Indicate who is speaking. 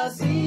Speaker 1: sozinho.